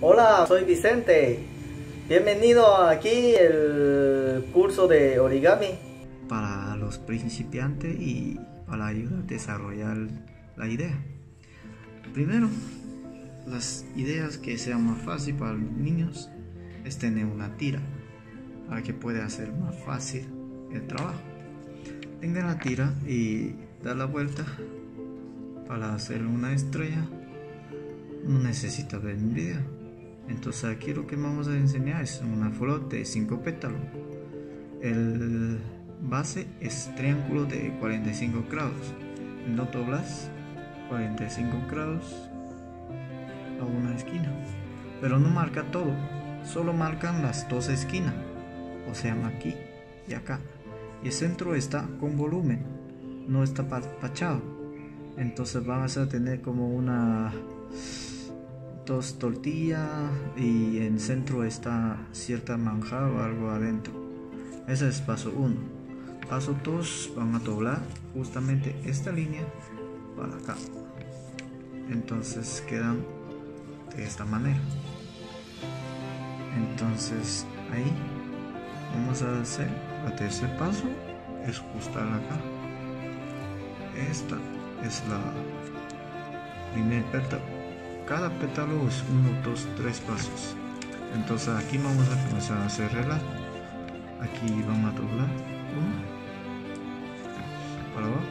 Hola, soy Vicente. Bienvenido aquí el curso de origami. Para los principiantes y para ayudar a desarrollar la idea. Primero, las ideas que sean más fácil para los niños es tener una tira para que pueda hacer más fácil el trabajo. Tenga la tira y da la vuelta para hacer una estrella. No necesita ver un video entonces aquí lo que vamos a enseñar es una flor de 5 pétalos. El base es triángulo de 45 grados. No doblas 45 grados a una esquina. Pero no marca todo, solo marcan las dos esquinas. O sea, aquí y acá. Y el centro está con volumen, no está pachado. Entonces vamos a tener como una dos tortillas y en centro está cierta manjar o algo adentro. Ese es paso 1. Paso 2 van a doblar justamente esta línea para acá. Entonces quedan de esta manera. Entonces ahí vamos a hacer el tercer paso es ajustar acá. Esta es la primera pétalo cada pétalo es uno, dos, tres pasos. Entonces aquí vamos a comenzar a hacer relajo. Aquí vamos a doblar. Uno. Para abajo.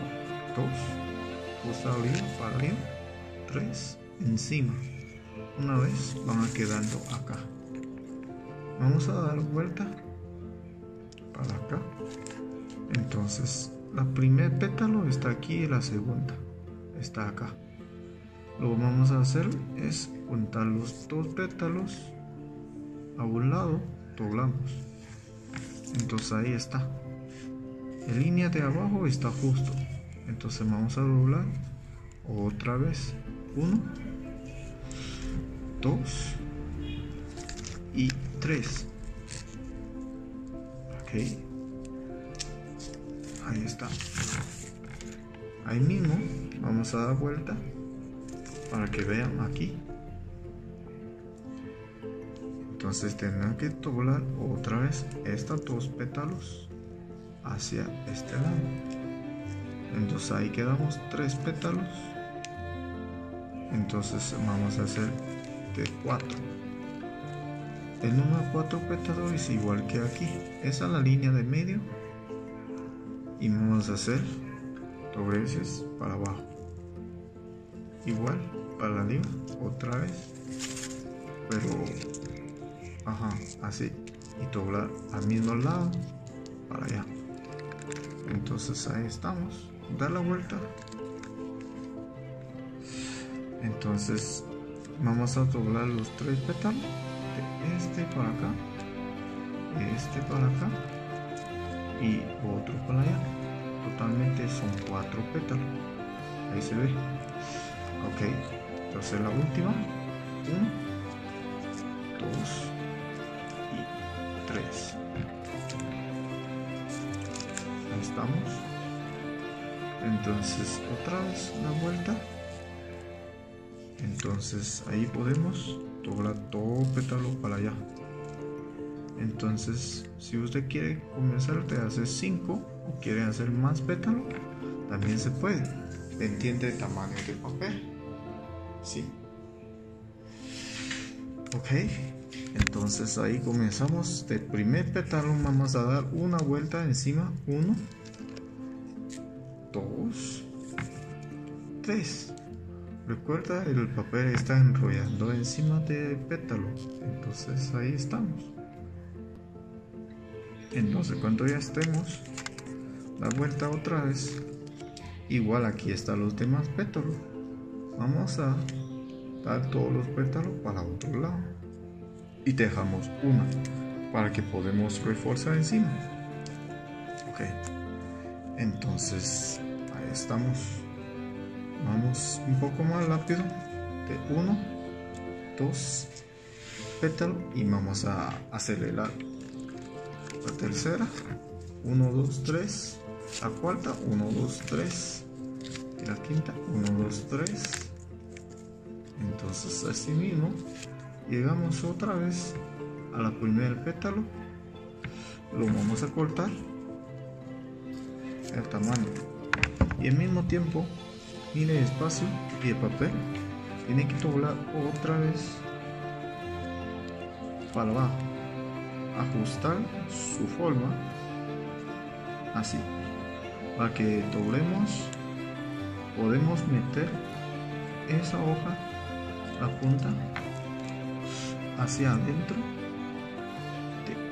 Dos. Justo arriba. Para arriba. Tres. Encima. Una vez van quedando acá. Vamos a dar vuelta. Para acá. Entonces la primer pétalo está aquí y la segunda está acá lo que vamos a hacer es juntar los dos pétalos a un lado doblamos. Entonces ahí está. La línea de abajo está justo. Entonces vamos a doblar otra vez. Uno dos y tres. Ok. Ahí está. Ahí mismo vamos a dar vuelta para que vean aquí. Entonces tendrán que doblar otra vez estos dos pétalos hacia este lado. Entonces ahí quedamos tres pétalos. Entonces vamos a hacer de cuatro. El número cuatro pétalos es igual que aquí. Esa es la línea de medio. Y vamos a hacer dobleces para abajo igual para arriba otra vez. Pero ajá así. Y doblar al mismo lado para allá. Entonces ahí estamos. Dar la vuelta. Entonces vamos a doblar los tres pétalos de este para acá este para acá y otro para allá. Totalmente son cuatro pétalos. Ahí se ve ok entonces la última. 1 2 y 3 ahí estamos. Entonces otra vez una vuelta. Entonces ahí podemos doblar todo pétalo para allá. Entonces si usted quiere comenzar de hacer 5 o quiere hacer más pétalo también se puede entiende el tamaño del papel. ¿Sí? Ok, entonces ahí comenzamos. Del primer pétalo vamos a dar una vuelta encima. Uno, dos, tres. Recuerda, el papel está enrollando encima del pétalo. Entonces ahí estamos. Entonces cuando ya estemos, la vuelta otra vez igual aquí están los demás pétalos. Vamos a dar todos los pétalos para otro lado. Y dejamos una para que podamos reforzar encima. Ok. Entonces ahí estamos. Vamos un poco más rápido. De uno dos pétalos y vamos a acelerar la tercera. 1 2 3 la cuarta 1 2 3 y la quinta 1 2 3 entonces así mismo llegamos otra vez a la primer pétalo. Lo vamos a cortar. El tamaño. Y al mismo tiempo mire espacio y el papel. Tiene que doblar otra vez para abajo. Ajustar su forma. Así para que doblemos podemos meter esa hoja la punta hacia adentro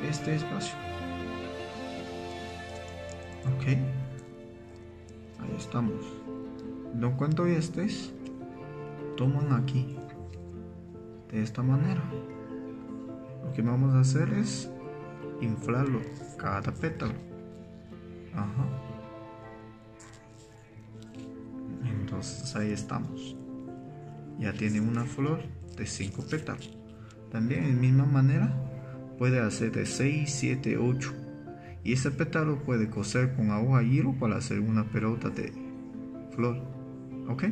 de este espacio. Ok. Ahí estamos. No cuando ya estés toman aquí. De esta manera. Lo que vamos a hacer es inflarlo cada pétalo Ajá. Entonces ahí estamos. Ya tiene una flor de 5 pétalos. También de misma manera puede hacer de 6 7 8 y ese pétalo puede coser con agua hilo para hacer una pelota de flor. Ok